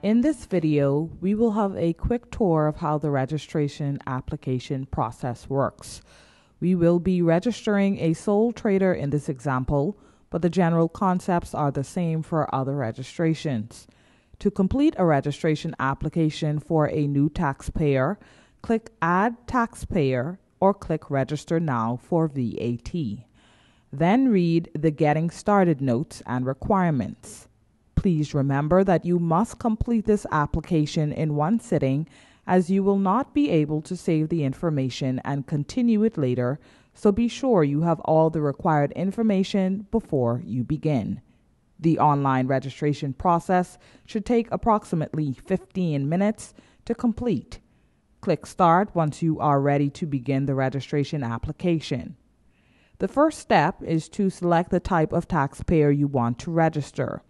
In this video, we will have a quick tour of how the registration application process works. We will be registering a sole trader in this example, but the general concepts are the same for other registrations. To complete a registration application for a new taxpayer, click Add Taxpayer or click Register Now for VAT. Then read the Getting Started notes and requirements. Please remember that you must complete this application in one sitting as you will not be able to save the information and continue it later, so be sure you have all the required information before you begin. The online registration process should take approximately 15 minutes to complete. Click Start once you are ready to begin the registration application. The first step is to select the type of taxpayer you want to register.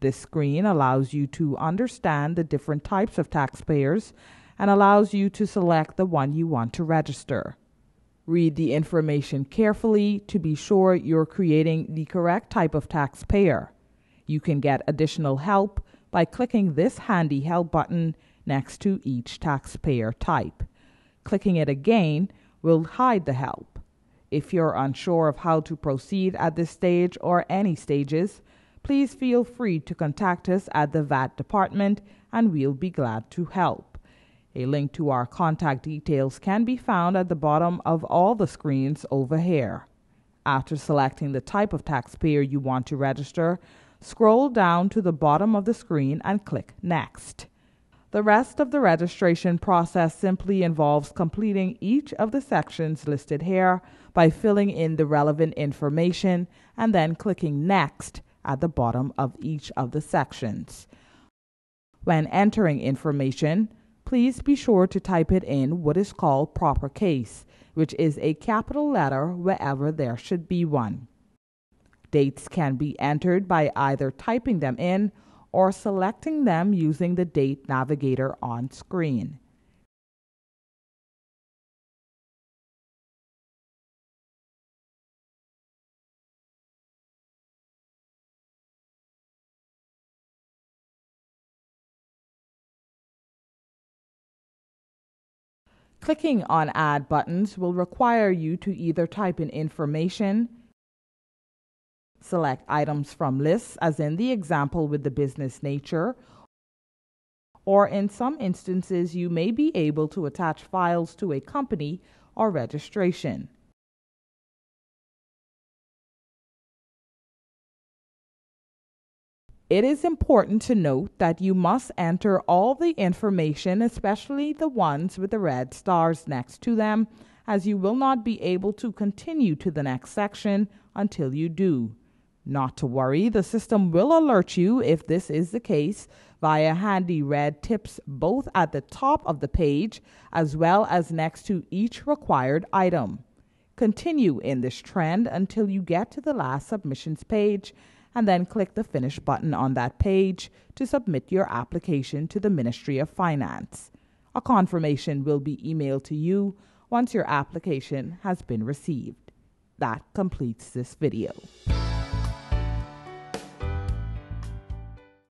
This screen allows you to understand the different types of taxpayers and allows you to select the one you want to register. Read the information carefully to be sure you're creating the correct type of taxpayer. You can get additional help by clicking this handy help button next to each taxpayer type. Clicking it again will hide the help. If you're unsure of how to proceed at this stage or any stages, please feel free to contact us at the VAT department and we'll be glad to help. A link to our contact details can be found at the bottom of all the screens over here. After selecting the type of taxpayer you want to register, scroll down to the bottom of the screen and click Next. The rest of the registration process simply involves completing each of the sections listed here by filling in the relevant information and then clicking Next at the bottom of each of the sections. When entering information, please be sure to type it in what is called proper case, which is a capital letter wherever there should be one. Dates can be entered by either typing them in or selecting them using the date navigator on screen. Clicking on Add buttons will require you to either type in information, select items from lists, as in the example with the business nature, or in some instances, you may be able to attach files to a company or registration. It is important to note that you must enter all the information, especially the ones with the red stars next to them, as you will not be able to continue to the next section until you do. Not to worry, the system will alert you if this is the case via handy red tips both at the top of the page as well as next to each required item. Continue in this trend until you get to the last submissions page and then click the Finish button on that page to submit your application to the Ministry of Finance. A confirmation will be emailed to you once your application has been received. That completes this video.